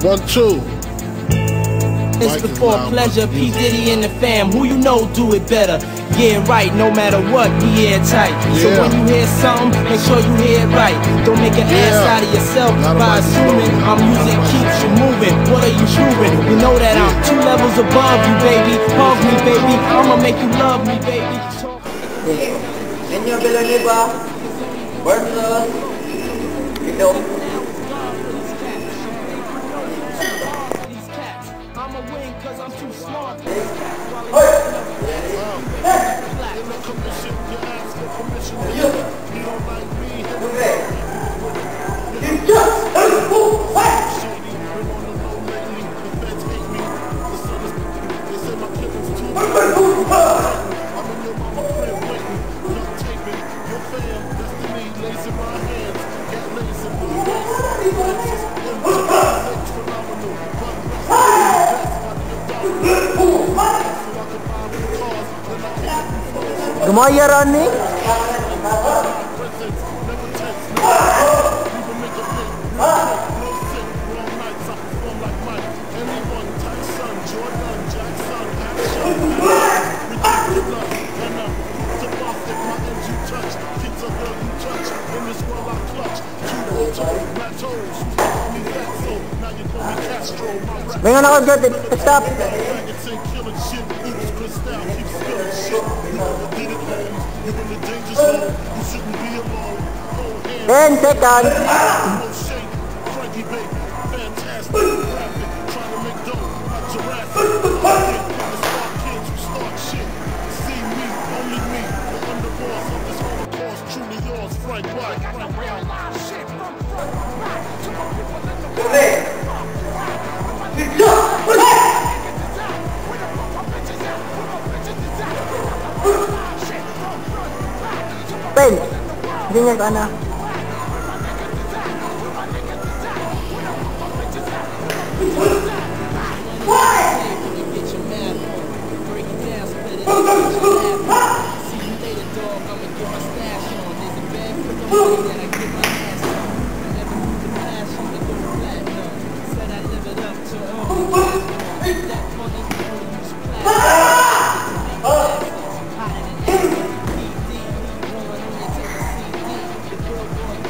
One, two. It's Mike is before pleasure, P. Diddy and the fam. Who you know do it better. Yeah, right, no matter what, be airtight. So when you hear something, make sure you hear it right. Don't make an ass out of yourself Lot of by assuming our music keeps you moving. What are you proving? You know that I'm two levels above you, baby. Hug me, baby. I'ma make you love me, baby. Niño Villanueva versus Ito. These commission. You ask for permission. You don't like Gumaya Ronnie. May nga nakagat Stop. Ten seconds. Frank it up. get your math on. See you later, dog. I'ma get my stash on. There's a bag full of money that I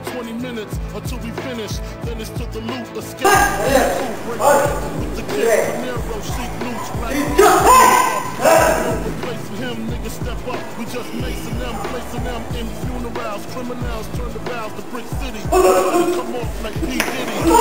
for 20 minutes until we finish. Then it's to the loot, escape. With the kid, Nero, seek loot, right? Replacing him, niggas step up. We just macing them, placing them in funerals. Criminals turn the vows to Brick City. Come off like P. Diddy.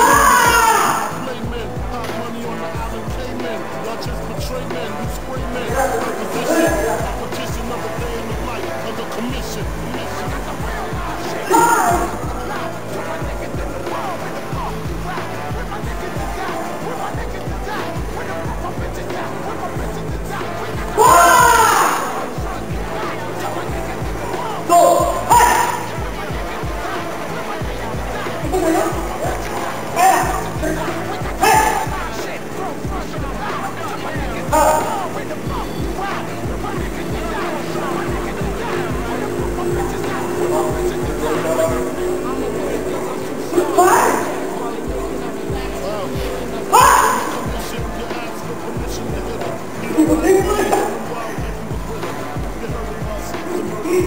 You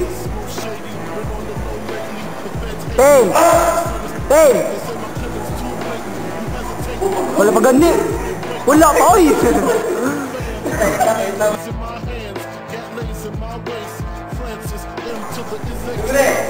hesitate. Wala pa gani. Wala pa oy. Guns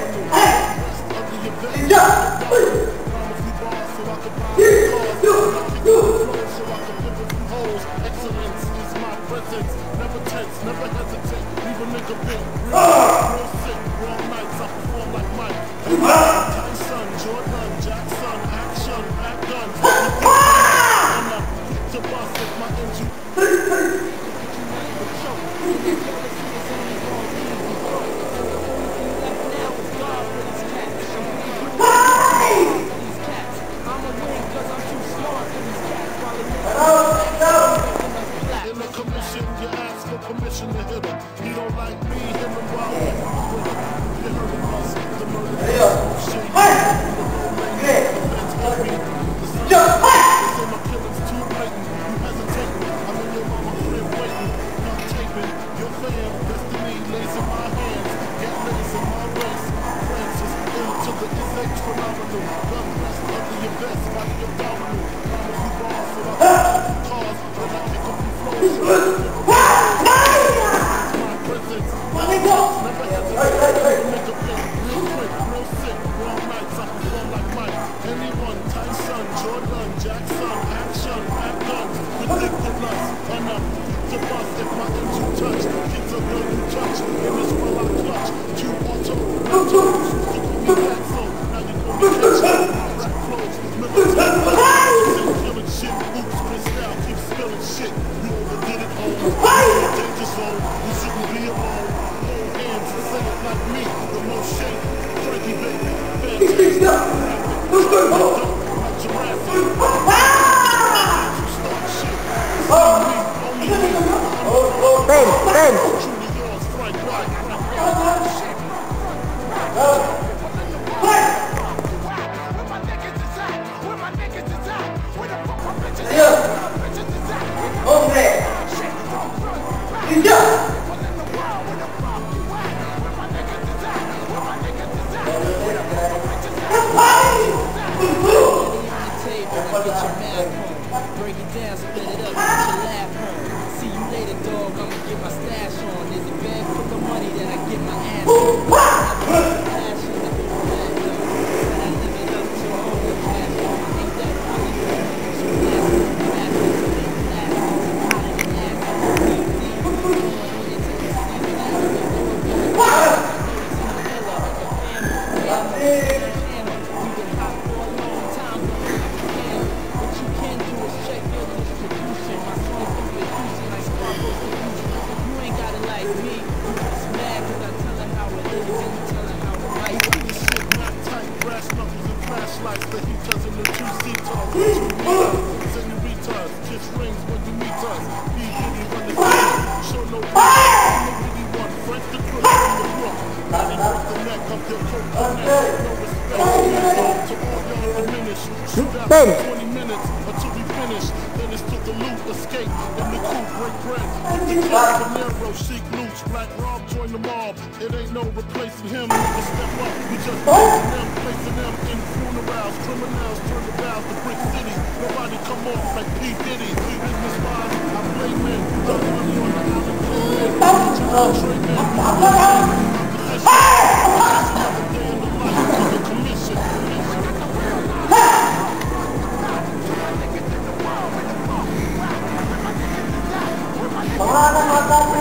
pushing the hitter. He don't like me, him and Raul. Dog. I'ma get my stash on. Bag full of money that I get my ass. Flashlights. The heaters and the two seaters. Two meters, senoritas, kiss rings when you meet us. P Diddy run the city, show no the the the neck connect. No respect, to all y'all. Shoot out Ben. for 20 minutes until we finish. It's to the loot, escape, in the coupe, break bread. With the kid, De Niro, chic loots, black Rob join the mob. It ain't no replacing him. Niggas step up, we just placing them, placing them in funerals. Criminals turn the vows to brick city. Nobody come off like P Diddy. Business wise, I play men. Don't money on the island,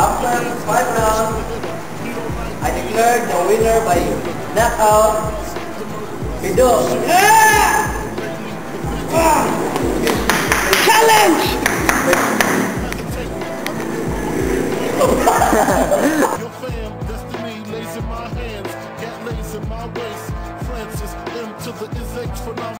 After five rounds, I declared the winner by knockout. Pido. Challenge! Your fam, destiny lays in my hands, cat lays in my waist. Francis M to the is.